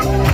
oh